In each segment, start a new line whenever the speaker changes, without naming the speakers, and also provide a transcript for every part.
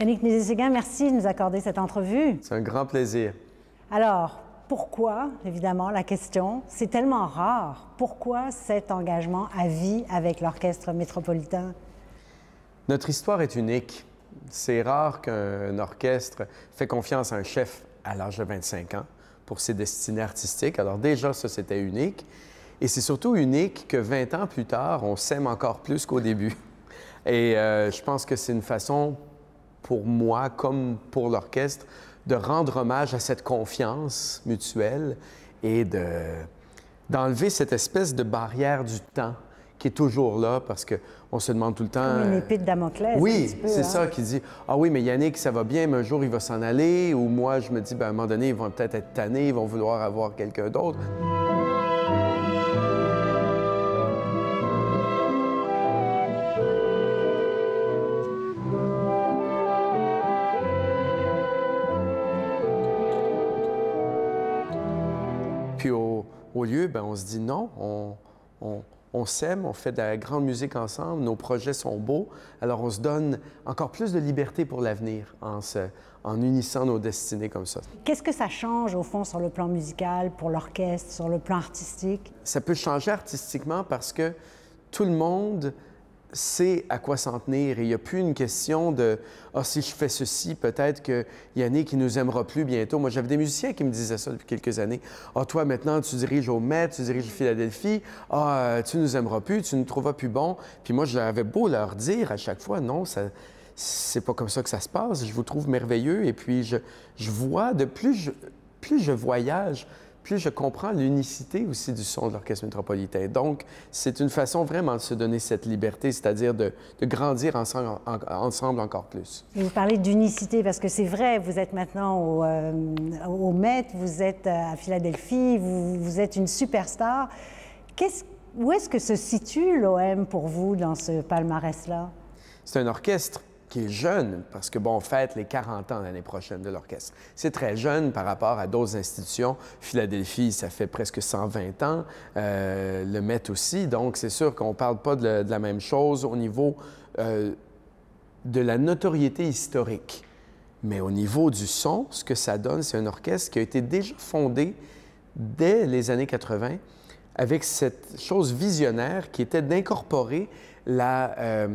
Yannick Nézé-Séguin, merci de nous accorder cette entrevue.
C'est un grand plaisir.
Alors, pourquoi, évidemment, la question, c'est tellement rare, pourquoi cet engagement à vie avec l'Orchestre métropolitain?
Notre histoire est unique. C'est rare qu'un orchestre fait confiance à un chef à l'âge de 25 ans pour ses destinées artistiques. Alors déjà, ça, c'était unique. Et c'est surtout unique que 20 ans plus tard, on s'aime encore plus qu'au début. Et euh, je pense que c'est une façon pour moi, comme pour l'orchestre, de rendre hommage à cette confiance mutuelle et de, d'enlever cette espèce de barrière du temps qui est toujours là parce qu'on se demande tout le temps.
Comme une épée de Damoclès.
Oui, c'est
hein?
ça qui dit Ah oui, mais Yannick, ça va bien, mais un jour il va s'en aller. Ou moi, je me dis ben, à un moment donné, ils vont peut-être être tannés, ils vont vouloir avoir quelqu'un d'autre. Au, lieu, ben, on se dit non, on, on, on s'aime, on fait de la grande musique ensemble, nos projets sont beaux, alors on se donne encore plus de liberté pour l'avenir en, se- en unissant nos destinées comme ça.
Qu'est-ce que ça change, au fond, sur le plan musical, pour l'orchestre, sur le plan artistique?
Ça peut changer artistiquement parce que tout le monde sait à quoi s'en tenir. Et il n'y a plus une question de Ah, si je fais ceci, peut-être que Yannick il nous aimera plus bientôt. Moi, j'avais des musiciens qui me disaient ça depuis quelques années. Ah, toi, maintenant, tu diriges au Met, tu diriges Philadelphie. Ah, euh, tu nous aimeras plus, tu nous trouveras plus bon. Puis moi, j'avais beau leur dire à chaque fois Non, ça. C'est pas comme ça que ça se passe. Je vous trouve merveilleux. Et puis, je, je vois, de plus je, plus je voyage, plus je comprends l'unicité aussi du son de l'Orchestre métropolitain. Donc, c'est une façon vraiment de se donner cette liberté, c'est-à-dire de, de grandir ensemble, en- ensemble encore plus.
Et vous parlez d'unicité, parce que c'est vrai, vous êtes maintenant au, euh, au Met, vous êtes à Philadelphie, vous, vous êtes une superstar. Qu'est-ce- où est-ce que se situe l'OM pour vous dans ce palmarès-là?
C'est un orchestre qui est jeune, parce que, bon, on fête les 40 ans l'année prochaine de l'orchestre. C'est très jeune par rapport à d'autres institutions. Philadelphie, ça fait presque 120 ans. Euh, le Met aussi. Donc, c'est sûr qu'on ne parle pas de, la- même chose au niveau euh, de la notoriété historique. Mais au niveau du son, ce que ça donne, c'est un orchestre qui a été déjà fondé dès les années 80 avec cette chose visionnaire qui était d'incorporer la, euh,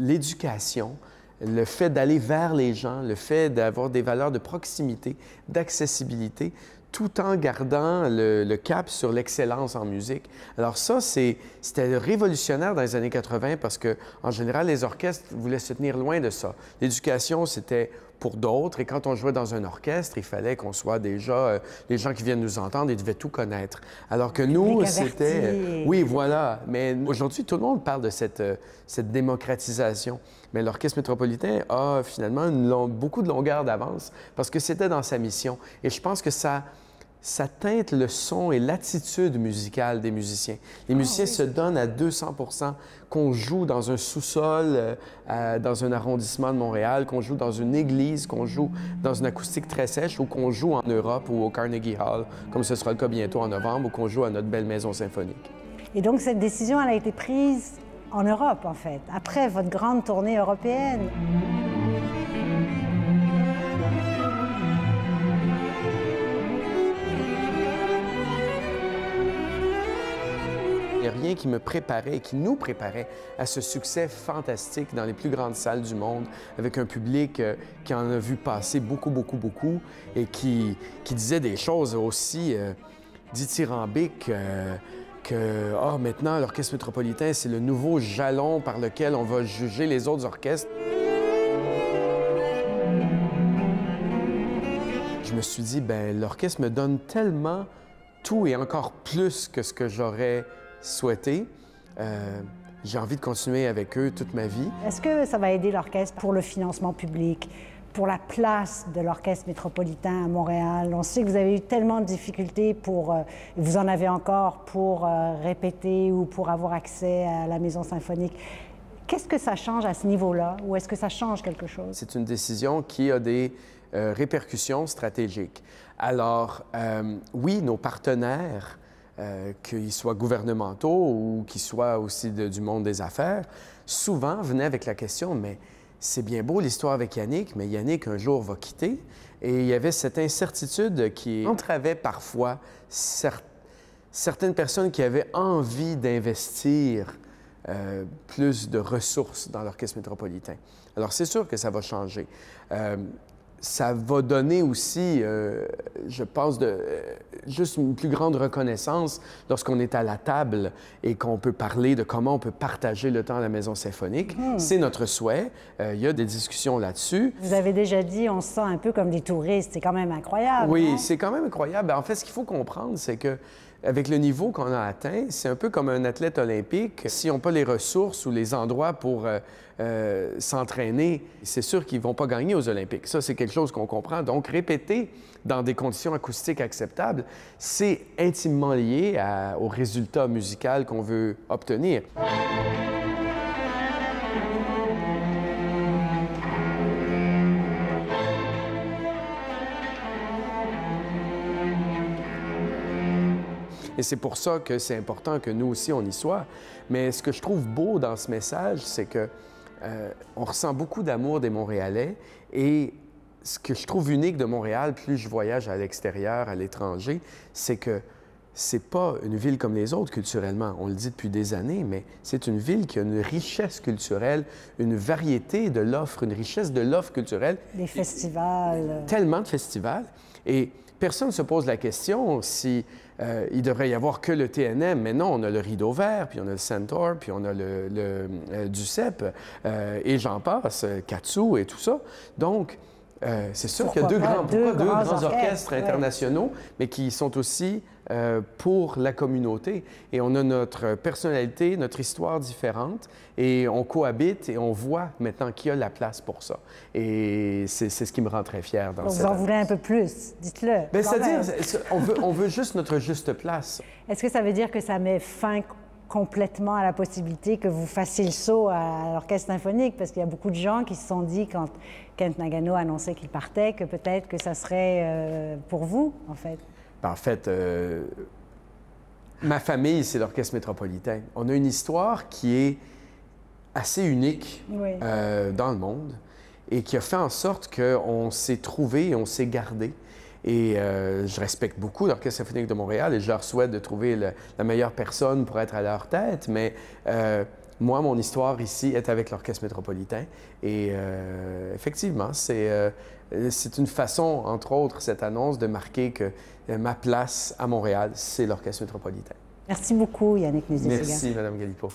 l'éducation, le fait d'aller vers les gens, le fait d'avoir des valeurs de proximité, d'accessibilité, tout en gardant le, cap sur l'excellence en musique. Alors ça, c'était révolutionnaire dans les années 80 parce que, en général, les orchestres voulaient se tenir loin de ça. L'éducation, c'était pour d'autres, et quand on jouait dans un orchestre, il fallait qu'on soit déjà... euh, les gens qui viennent nous entendre, ils devaient tout connaître. Alors que nous, c'était...
averti.
Oui, voilà. Mais aujourd'hui, tout le monde parle de cette, euh, cette démocratisation. Mais l'Orchestre métropolitain a finalement une long- beaucoup de longueur d'avance parce que c'était dans sa mission. Et je pense que ça, ça teinte le son et l'attitude musicale des musiciens. Les musiciens se donnent à 200 qu'on joue dans un sous-sol, euh, dans un arrondissement de Montréal, qu'on joue dans une église, qu'on joue dans une acoustique très sèche ou qu'on joue en Europe ou au Carnegie Hall, comme ce sera le cas bientôt en novembre, ou qu'on joue à notre belle maison symphonique.
Et donc, cette décision, elle a été prise en Europe, en fait, après votre grande tournée européenne.
Qui me préparait, qui nous préparait à ce succès fantastique dans les plus grandes salles du monde, avec un public euh, qui en a vu passer beaucoup, beaucoup, beaucoup, et qui, qui disait des choses aussi euh, dithyrambiques euh, que ah, maintenant, l'Orchestre métropolitain, c'est le nouveau jalon par lequel on va juger les autres orchestres. Je me suis dit, ben l'orchestre me donne tellement tout et encore plus que ce que j'aurais souhaité. Euh, j'ai envie de continuer avec eux toute ma vie.
Est-ce que ça va aider l'orchestre pour le financement public, pour la place de l'orchestre métropolitain à Montréal? On sait que vous avez eu tellement de difficultés pour, euh, vous en avez encore, pour euh, répéter ou pour avoir accès à la maison symphonique. Qu'est-ce que ça change à ce niveau-là? Ou est-ce que ça change quelque chose?
C'est une décision qui a des euh, répercussions stratégiques. Alors, oui, nos partenaires, euh, qu'ils soient gouvernementaux ou qu'ils soient aussi du monde des affaires, souvent venaient avec la question, mais c'est bien beau l'histoire avec Yannick, mais Yannick un jour va quitter. Et il y avait cette incertitude qui entravait parfois certaines personnes qui avaient envie d'investir euh, plus de ressources dans l'orchestre métropolitain. Alors c'est sûr que ça va changer. Euh, ça va donner aussi, euh, je pense, de, euh, juste une plus grande reconnaissance lorsqu'on est à la table et qu'on peut parler de comment on peut partager le temps à la maison symphonique. Hmm. C'est notre souhait. Euh, il y a des discussions là-dessus.
Vous avez déjà dit, on se sent un peu comme des touristes. C'est quand même incroyable.
Oui, c'est quand même incroyable. En fait, ce qu'il faut comprendre, c'est que avec le niveau qu'on a atteint, c'est un peu comme un athlète olympique. S'ils n'ont pas les ressources ou les endroits pour euh, euh, s'entraîner, c'est sûr qu'ils ne vont pas gagner aux Olympiques. Ça, c'est quelque chose qu'on comprend. Donc, répéter dans des conditions acoustiques acceptables, c'est intimement lié au résultat musical qu'on veut obtenir. Et c'est pour ça que c'est important que nous aussi, on y soit. Mais ce que je trouve beau dans ce message, c'est que euh, on ressent beaucoup d'amour des Montréalais et ce que je trouve unique de Montréal, plus je voyage à l'extérieur, à l'étranger, c'est que c'est pas une ville comme les autres culturellement. On le dit depuis des années, mais c'est une ville qui a une richesse culturelle, une variété de l'offre, une richesse de l'offre culturelle.
Des festivals.
Tellement de festivals. Et personne ne se pose la question si euh, il devrait y avoir que le TNM, mais non, on a le Rideau Vert, puis on a le Centaur, puis on a le, le euh, Ducep, euh, et j'en passe, Katsu et tout ça. Donc, c'est sûr qu'il y a deux, grands, deux grands, orchestres, internationaux, mais qui sont aussi euh, pour la communauté. Et on a notre personnalité, notre histoire différente, et on cohabite et on voit maintenant qu'il y a la place pour ça. Et c'est ce qui me rend très fier dans
Vous en voulez un peu plus, dites-le.
Ben, c'est-à-dire, on veut, on veut juste notre juste place.
Est-ce que ça veut dire que ça met fin complètement à la possibilité que vous fassiez le saut à l'orchestre symphonique, parce qu'il y a beaucoup de gens qui se sont dit, quand Kent Nagano annonçait qu'il partait, que peut-être que ça serait euh, pour vous, en fait.
Ben, en fait, euh, ma famille, c'est l'Orchestre métropolitain. On a une histoire qui est assez unique euh, dans le monde et qui a fait en sorte qu'on s'est trouvé et on s'est gardé. Et euh, je respecte beaucoup l'Orchestre symphonique de Montréal et je leur souhaite de trouver la meilleure personne pour être à leur tête, mais moi, mon histoire ici est avec l'Orchestre métropolitain. Et effectivement, c'est euh, une façon, entre autres, cette annonce, de marquer que euh, ma place à Montréal, c'est l'Orchestre métropolitain.
Merci beaucoup, Yannick
Merci, Mme Galipo.